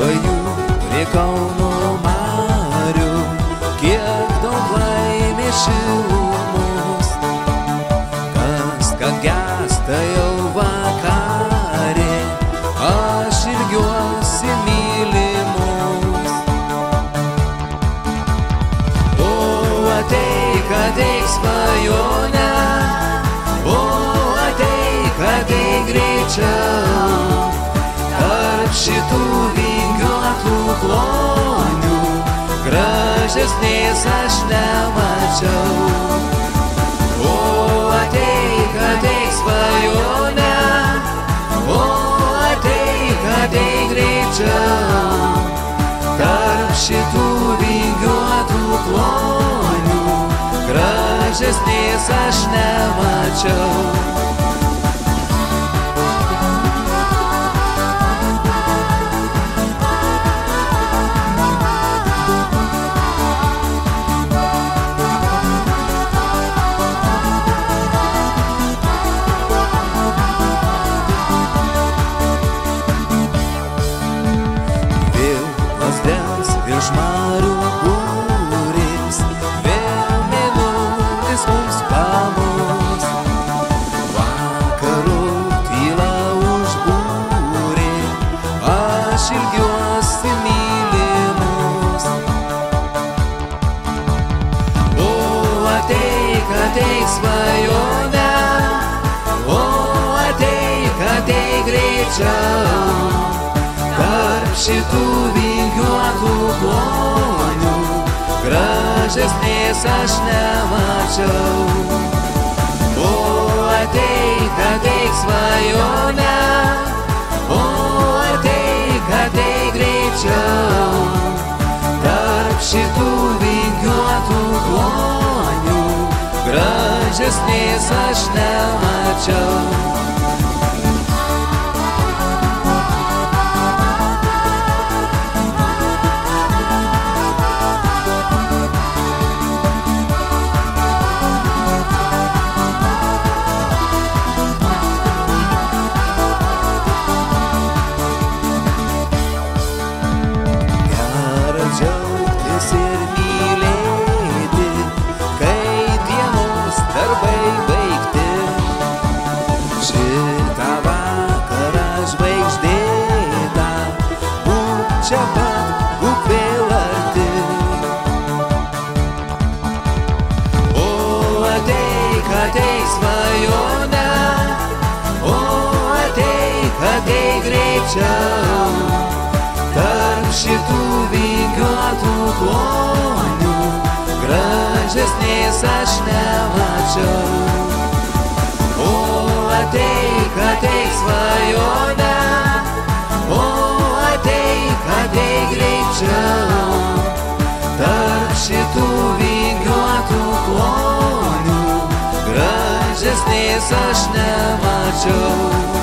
svajų prie Kauno marių, kiek daug laimės šilumos, kas kad gesta jau vakarė, aš ilgiuosi mylimos. O ateik, ateik svajonę, gražesnės aš nemačiau. O ateik, ateik svajonę, o ateik, ateik greičiau, tarp šitų vingiuotų klonių, gražesnės aš nemačiau. Virš marių būris, vėl mėnulis mums pamos. Vakarų tyla užbūrė, aš ilgiuosi mylimus. O ateik, ateik svajonę, o ateik, ateik greičiau. Tarp šitų vingiuotų klonių gražesnės aš nemačiau. O ateik, ateik svajonę, o ateik, ateik greičiau. Tarp šitų vingiuotų klonių gražesnės aš nemačiau. Čia pat, būk vėl arti. O ateik, ateik svajonę, o ateik, ateik greičiau. Tarp šitų vingiuotų klonių gražesnės aš nemačiau. O ateik, ateik svajonę, klonių gražesnės aš nemačiau.